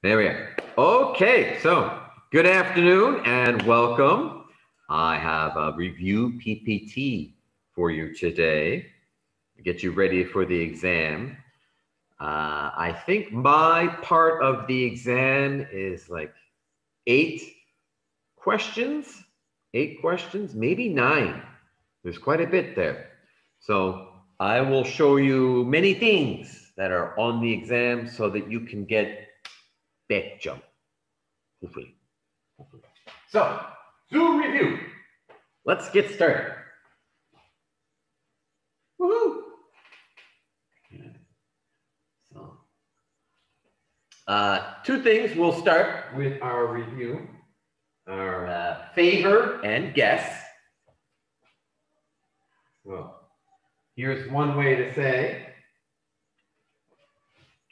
There we are. Okay, so good afternoon and welcome. I have a review PPT for you today to get you ready for the exam. Uh, I think my part of the exam is like eight questions, eight questions, maybe nine. There's quite a bit there. So I will show you many things that are on the exam so that you can get back jump, hopefully. hopefully. So, Zoom review. Let's get started. Woohoo! So, uh, two things. We'll start with our review. Our uh, favor and guess. Well, here's one way to say,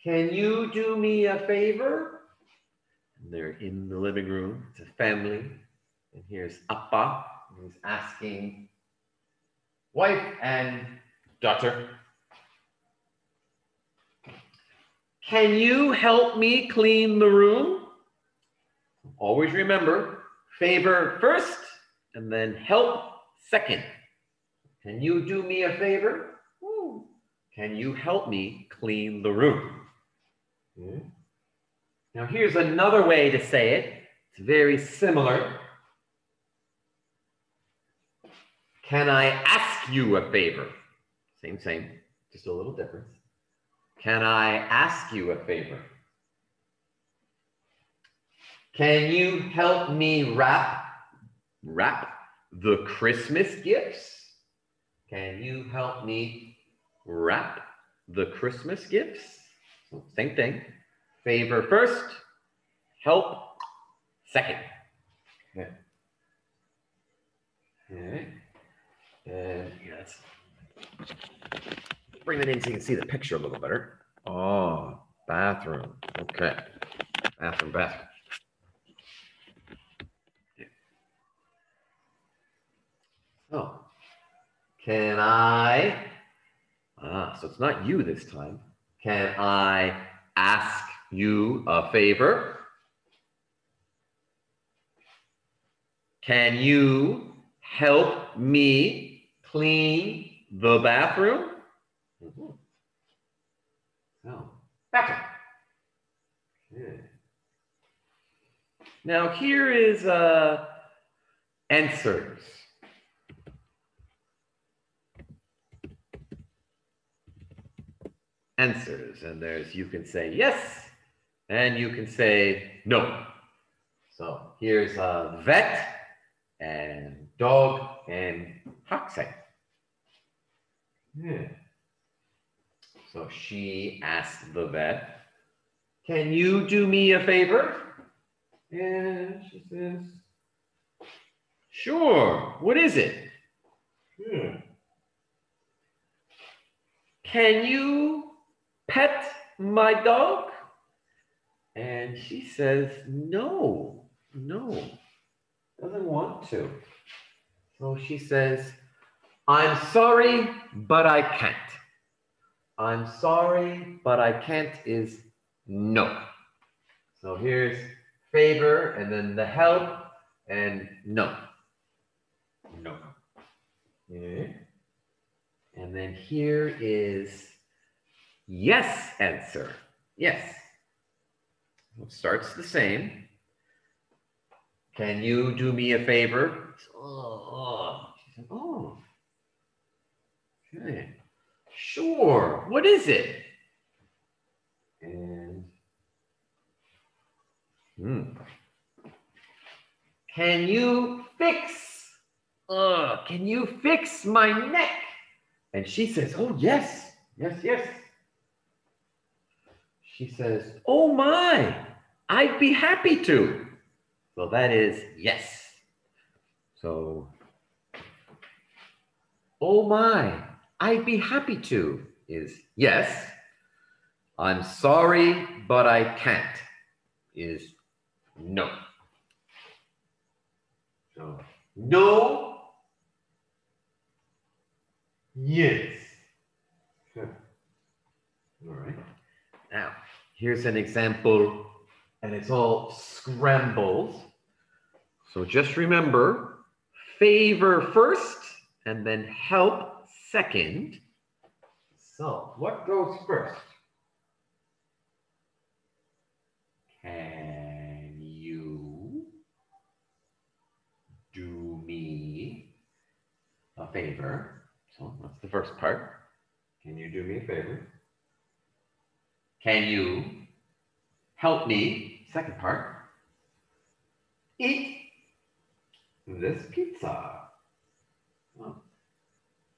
can you do me a favor? They're in the living room. It's a family. And here's Appa, who's asking wife and daughter, Can you help me clean the room? Always remember favor first and then help second. Can you do me a favor? Can you help me clean the room? Yeah. Now, here's another way to say it. It's very similar. Can I ask you a favor? Same, same, just a little difference. Can I ask you a favor? Can you help me wrap wrap the Christmas gifts? Can you help me wrap the Christmas gifts? Same thing. Favor first, help second. Okay. Okay. And yes. Bring that in so you can see the picture a little better. Oh, bathroom. Okay. Bathroom, bathroom. Oh, can I? Ah, so it's not you this time. Can I ask you a favor? Can you help me clean the bathroom? Mm-hmm. Oh, bathroom. Okay. Now here is uh, answers. Answers, and there's you can say yes and you can say no. So here's a vet and dog and haksen. Yeah. So she asked the vet, can you do me a favor? And she says, sure, what is it? Can you pet my dog? And she says, no, no, doesn't want to. So she says, I'm sorry, but I can't. I'm sorry, but I can't is no. So here's favor and then the help and no. No. Okay. And then here is yes answer. Yes. Starts the same. Can you do me a favor? Oh, oh. Okay. Sure. What is it? And hmm. Can you fix? Uh, can you fix my neck? And she says, Oh, yes, yes, yes. She says, Oh my, I'd be happy to. Well, that is yes. So, oh my, I'd be happy to is yes. I'm sorry, but I can't is no. So, no, yes. All right. Now, here's an example and it's all scrambled. So just remember, favor first and then help second. So what goes first? Can you do me a favor? So that's the first part. Can you do me a favor? Can you help me? Second part. Eat this pizza.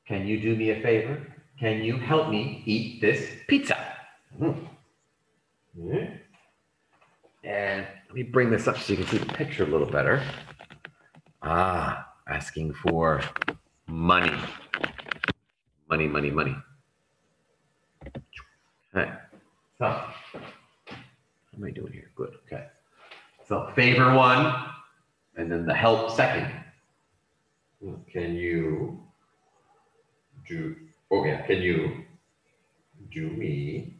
Can you do me a favor? Can you help me eat this pizza? Mm. Yeah. And let me bring this up so you can see the picture a little better. Ah, asking for money. Money, money, money. Okay. So, how am I doing here? Good. Okay. So, favor one, and then the help second. Can you do, oh yeah, can you do me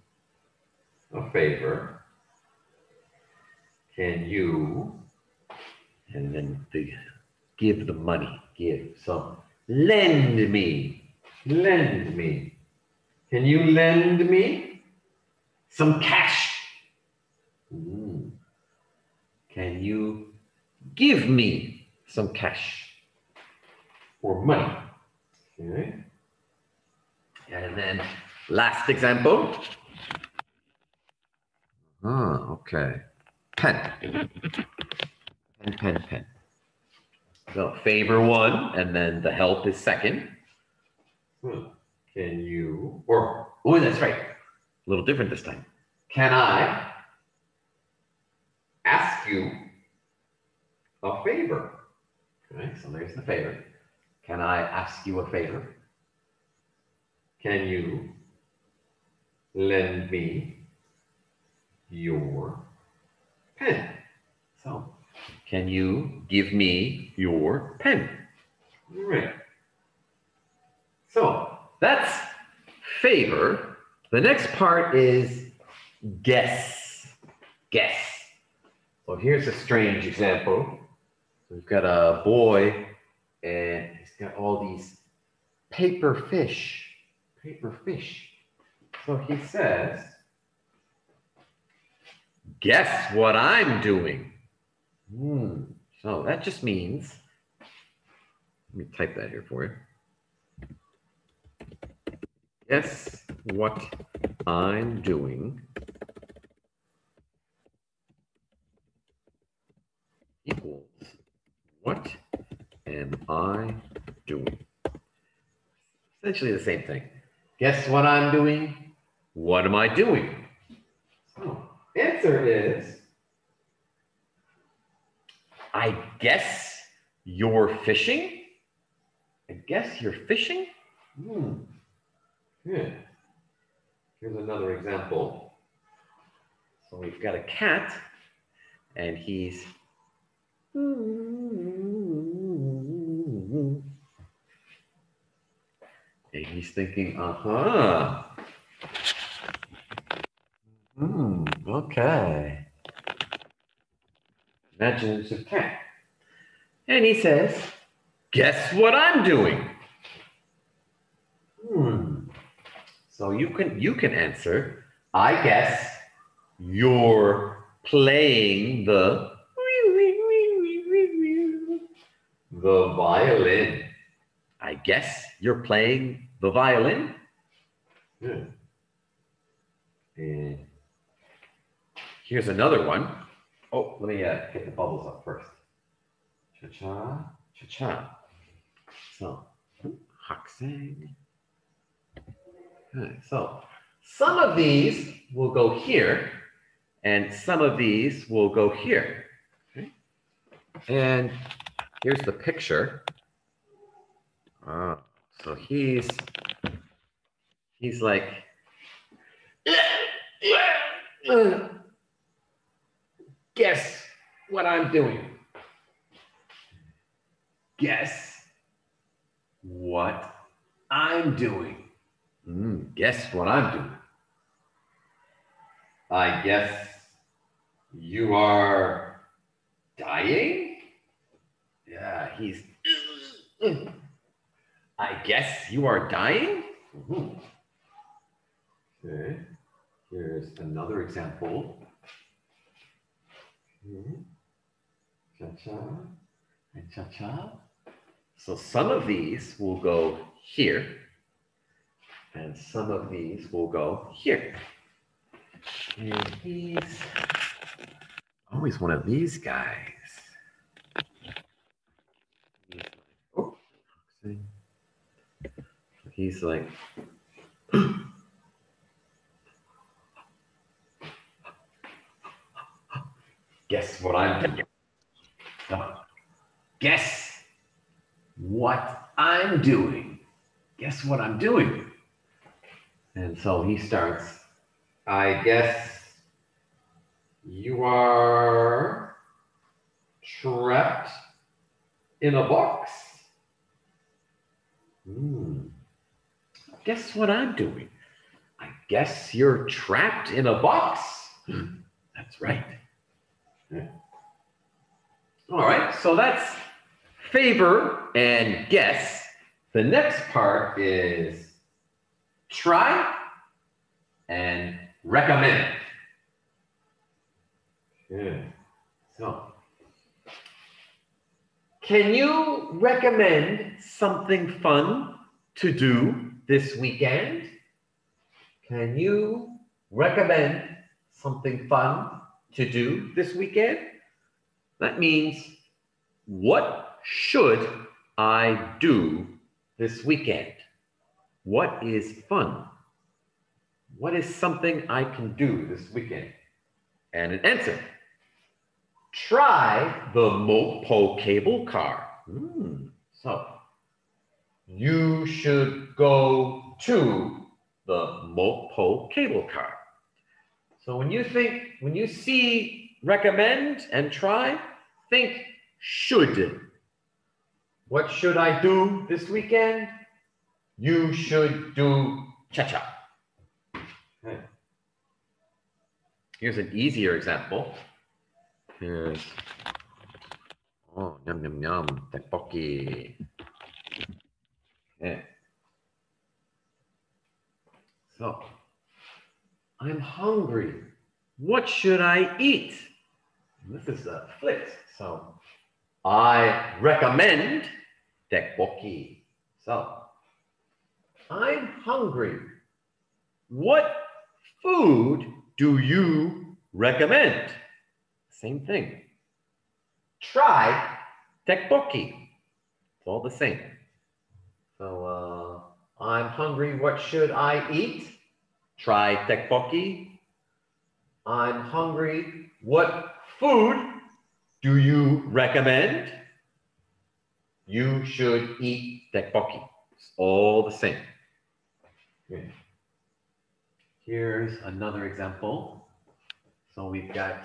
a favor? Can you, and then the, give the money, give. So lend me, lend me. Can you lend me some cash? Ooh. Can you give me some cash or money? Okay. And then last example. Ah, okay. Pen. Pen, pen, pen. So favor one, and then the help is second. Hmm. Can you, or, oh, that's right. A little different this time. Can I ask you a favor? Okay, so there's the favor. Can I ask you a favor? Can you lend me your pen? So, can you give me your pen? Right. So, that's favor. The next part is guess. Guess. So here's a strange example. We've got a boy and he's got all these paper fish. Paper fish. So he says, guess what I'm doing? Hmm. So that just means, let me type that here for you. Guess what I'm doing equals what am I doing? Essentially the same thing. Guess what I'm doing? What am I doing? So, answer is I guess you're fishing. I guess you're fishing. Hmm. Good. Here's another example. So we've got a cat, and he's and he's thinking, uh-huh. Hmm, okay. a cat. And he says, guess what I'm doing? Hmm. So you can you can answer, I guess you're playing the the violin. I guess you're playing the violin. Yeah. And here's another one. Oh, let me uh, get the bubbles up first. Cha-cha, cha-cha. So, haksang. So some of these will go here, and some of these will go here. Okay? And here's the picture. Uh, so he's he's like, guess what I'm doing. Guess what I'm doing. Mm, guess what I'm doing? I guess You are dying? Yeah, he's. I guess you are dying? Mhm. Okay, here's another example. Mhm. Cha-cha and cha-cha. So some of these will go here, and some of these will go here. And he's always one of these guys. He's like, oh? He's like, guess what I'm doing? Guess what I'm doing. Guess what I'm doing? And so he starts, I guess you are trapped in a box. Hmm. Guess what I'm doing? I guess you're trapped in a box. Hmm. That's right. Yeah. All right, so that's favor and guess. The next part is try and recommend. Good. So, can you recommend something fun to do this weekend? Can you recommend something fun to do this weekend? That means, what should I do this weekend? What is fun? What is something I can do this weekend? And an answer. Try the Mokpo cable car. Hmm. So, you should go to the Mokpo cable car. So when you think, when you see recommend and try, think should. What should I do this weekend? You should do cha-cha. Okay. Here's an easier example. Here's, oh, yum, yum, yum, tteokbokki. Okay. So, I'm hungry. What should I eat? This is a flipped. So, I recommend tteokbokki. So, I'm hungry. What food do you recommend? Same thing. Try tteokbokki. It's all the same. So uh, I'm hungry. What should I eat? Try tteokbokki. I'm hungry. What food do you recommend? You should eat tteokbokki. It's all the same. Okay. Here's another example. So we've got,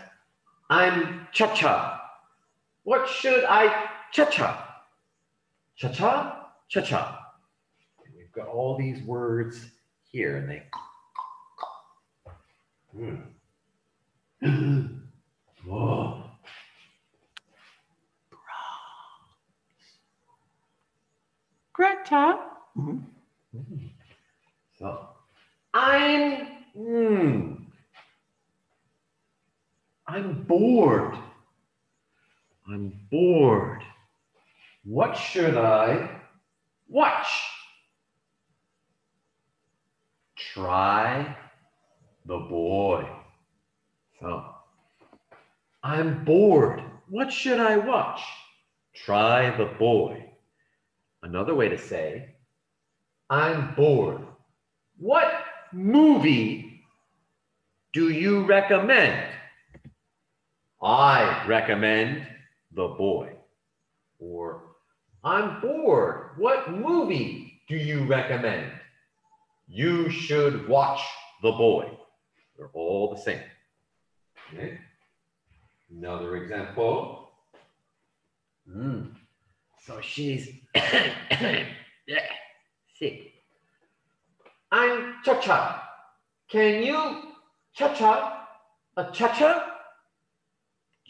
I'm cha-cha. What should I cha-cha? Cha-cha, cha-cha. We've got all these words here and they. Hmm. Whoa. Greta. Mm-hmm. Mm-hmm. Mm-hmm. So I'm hmm. I'm bored. I'm bored. What should I watch? Try the boy. So I'm bored. What should I watch? Try the boy. Another way to say, I'm bored. What movie do you recommend? I recommend The Boy. Or, I'm bored. What movie do you recommend? You should watch The Boy. They're all the same. Okay. Another example. Mm. So she's sick. I'm cha cha. Can you cha cha a cha cha?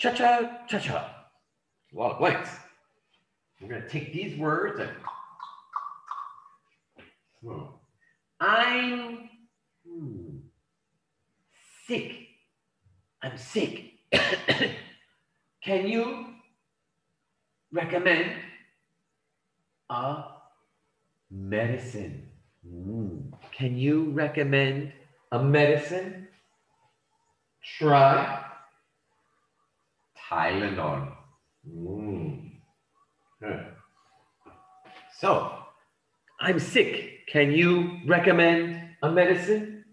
cha-cha, cha-cha. A lot of blanks. We're going to take these words and hmm. I'm hmm, sick. I'm sick. Can you recommend a medicine? Mm. Can you recommend a medicine? Try Tylenol. Mm. Good. So, I'm sick. Can you recommend a medicine?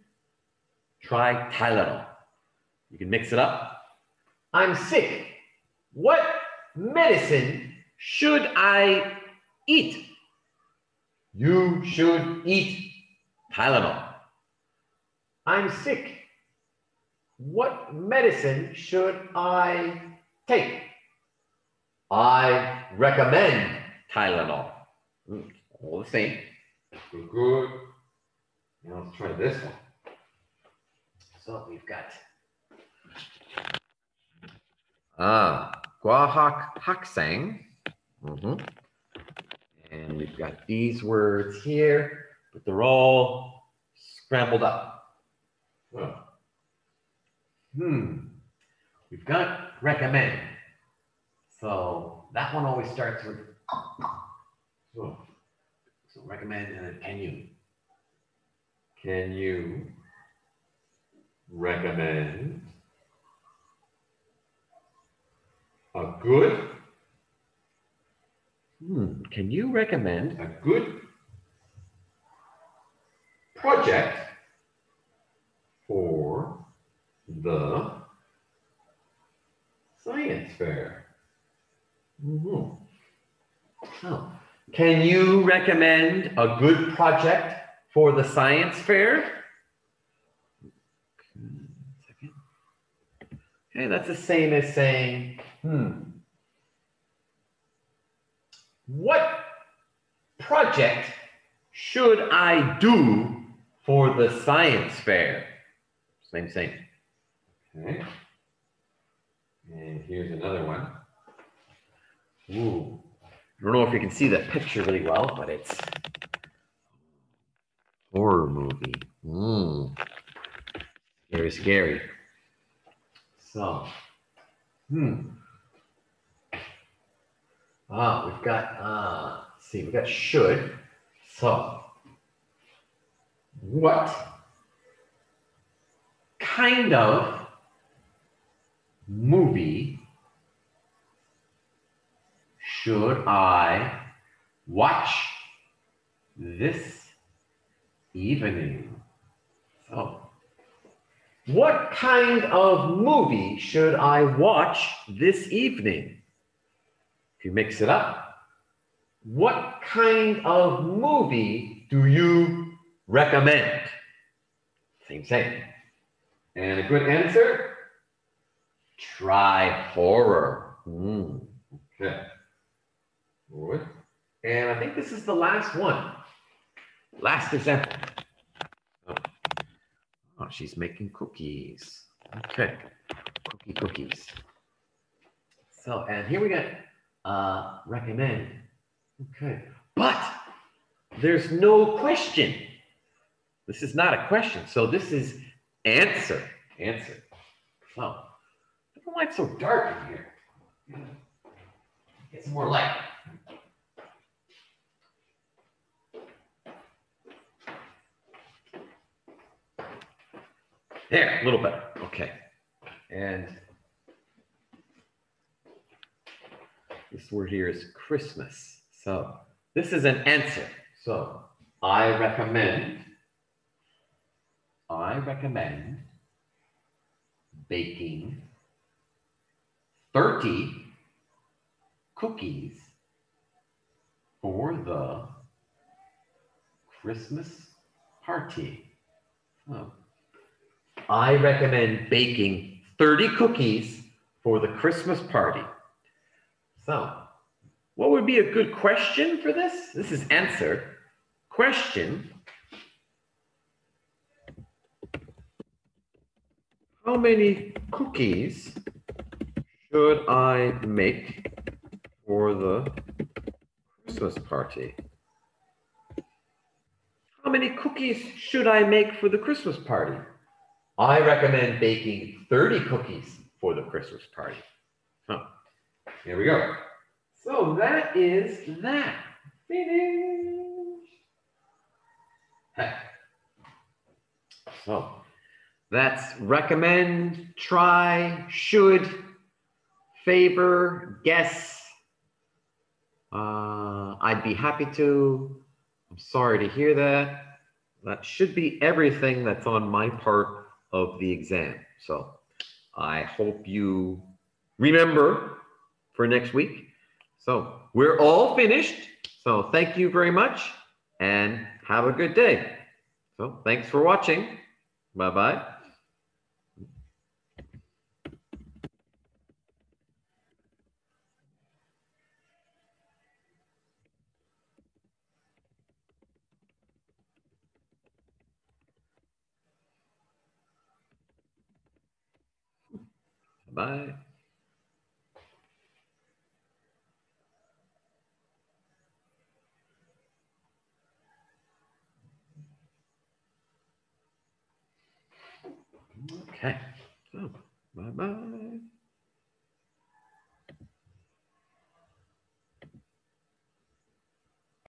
Try Tylenol. You can mix it up. I'm sick. What medicine should I eat? You should eat Tylenol. I'm sick. What medicine should I take? I recommend Tylenol. Mm, all the same. Good, good. Now let's try this one. So we've got ah, Guahak Haksang. Mm-hmm. We've got these words here, but they're all scrambled up. Hmm. We've got recommend. So that one always starts with so, so recommend and then can you. Can you recommend a good Hmm. Can you recommend a good project for the science fair? Mm-hmm. Oh. Can you recommend a good project for the science fair? Okay, that's the same as saying, hmm, what project should I do for the science fair? Same, same. Okay. And here's another one. Ooh. I don't know if you can see the picture really well, but it's horror movie. Mm. Very scary. So, hmm. Ah, we've got, uh, see, we've got should. So, what kind of movie should I watch this evening? So, what kind of movie should I watch this evening? If you mix it up, what kind of movie do you recommend? Same, same. And a good answer? Try horror. Mm, okay. Good. And I think this is the last one. Last example. Oh, oh she's making cookies. Okay. Cookie cookies. So, and here we got uh, recommend. Okay. But there's no question. This is not a question. So this is answer. Answer. So, I don't know why it's so dark in here. Get some more light. There, a little better. Okay. And This word here is Christmas. So this is an answer. So I recommend, I recommend baking 30 cookies for the Christmas party. Oh. I recommend baking 30 cookies for the Christmas party. So, what would be a good question for this? This is answer. Question. How many cookies should I make for the Christmas party? How many cookies should I make for the Christmas party? I recommend baking 30 cookies for the Christmas party. Huh. Here we go. So that is that. Finished. So that's recommend, try, should, favor, guess. Uh, I'd be happy to. I'm sorry to hear that. That should be everything that's on my part of the exam. So I hope you remember for next week. So we're all finished. So thank you very much and have a good day. So thanks for watching. Bye-bye. Bye. Okay. Oh, so, bye bye.